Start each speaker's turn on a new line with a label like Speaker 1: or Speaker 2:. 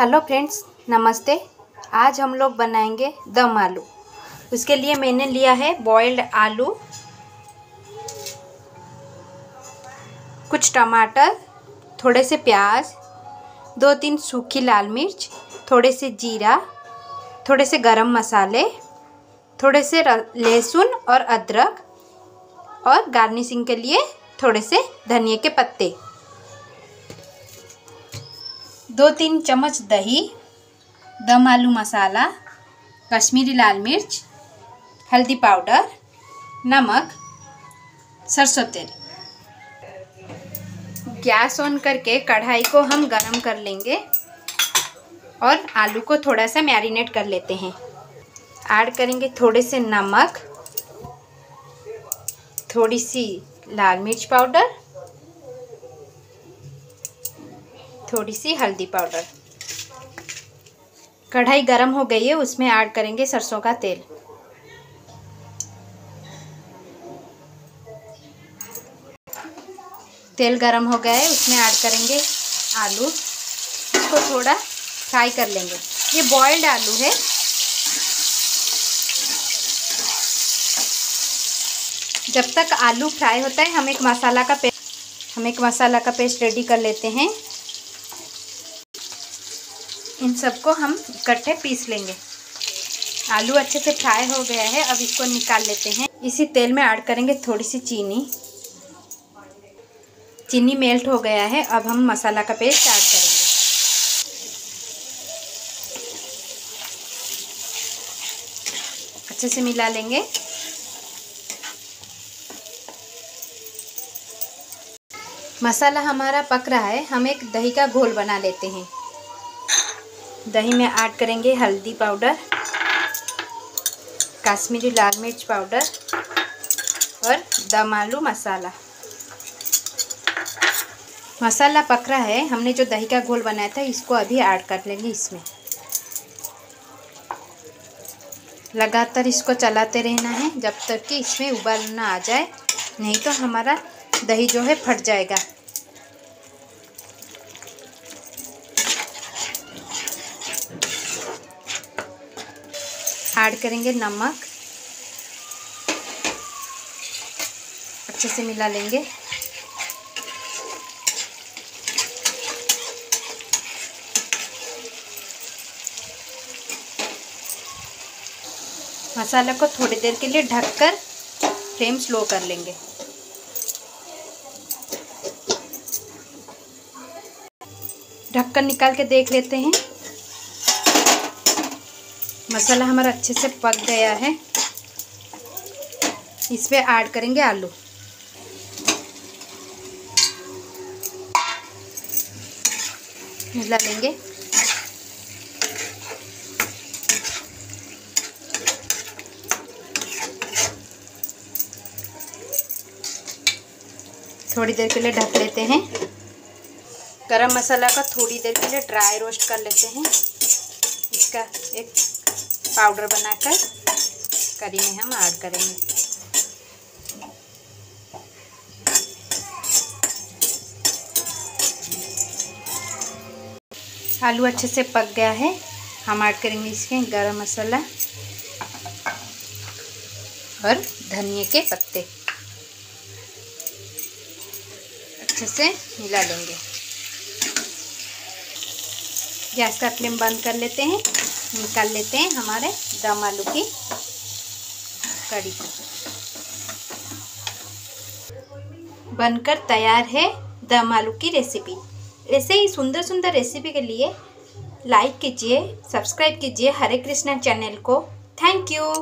Speaker 1: Hello friends, नमस्ते। आज हम लोग बनाएँगे दम आलू। उसके लिए मैंने लिया है बॉइल्ड आलू, कुछ टमाटर, थोड़े से प्याज दो तीन सूखी लाल मिर्च, थोड़े से जीरा, थोड़े से गरम मसाले, थोड़े से लहसुन और अदरक, और गार्निशिंग के लिए थोड़े से धनिए के पत्ते। दो तीन चम्मच दही, दम आलू मसाला, कश्मीरी लाल मिर्च, हल्दी पाउडर, नमक, सरसों तेल। गैस ऑन करके कढ़ाई को हम गरम कर लेंगे और आलू को थोड़ा सा मैरिनेट कर लेते हैं। ऐड करेंगे थोड़े से नमक, थोड़ी सी लाल मिर्च पाउडर थोड़ी सी हल्दी पाउडर। कढ़ाई गरम हो गई है, उसमें ऐड करेंगे सरसों का तेल। तेल गरम हो गया है, उसमें ऐड करेंगे आलू। इसको थोड़ा फ्राई कर लेंगे। ये बॉइल्ड आलू है। जब तक आलू फ्राई होता है, हम एक मसाला का पेस्ट हम एक मसाला का पेस्ट रेडी कर लेते हैं। इन सबको हम इकट्ठे पीस लेंगे। आलू अच्छे से फ्राई हो गया है, अब इसको निकाल लेते हैं। इसी तेल में ऐड करेंगे थोड़ी सी चीनी। चीनी मेल्ट हो गया है, अब हम मसाला का पेस्ट ऐड करेंगे। अच्छे से मिला लेंगे। मसाला हमारा पक रहा है, हम एक दही का घोल बना लेते हैं। दही में ऐड करेंगे हल्दी पाउडर काश्मीरी लाल मिर्च पाउडर और दम आलू मसाला। मसाला पक रहा है, हमने जो दही का घोल बनाया था, इसको अभी ऐड कर लेंगे इसमें। लगातार इसको चलाते रहना है, जब तक कि इसमें उबाल ना आ जाए, नहीं तो हमारा दही जो है फट जाएगा। ऐड करेंगे नमक। अच्छे से मिला लेंगे। मसाला को थोड़ी देर के लिए ढककर फ्लेम स्लो कर लेंगे। ढक्कन निकाल के देख लेते हैं। मसाला हमारा अच्छे से पक गया है। इसमें ऐड करेंगे आलू। मिला लेंगे। थोड़ी देर के लिए ढक लेते हैं। गरम मसाला का थोड़ी देर के लिए ड्राई रोस्ट कर लेते हैं। इसका एक पाउडर बनाकर करी में हम, ऐड करेंगे। आलू अच्छे से पक गया है। हम ऐड करेंगे इसके गरम मसाला और धनिए के पत्ते। अच्छे से मिला लेंगे। गैस का फ्लेम बंद कर लेते हैं। निकाल लेते हैं हमारे दम आलू की कड़ी बनकर तैयार है दम आलू की रेसिपी ऐसे ही सुंदर सुंदर रेसिपी के लिए लाइक कीजिए सब्सक्राइब कीजिए हरे कृष्णा चैनल को। Thank you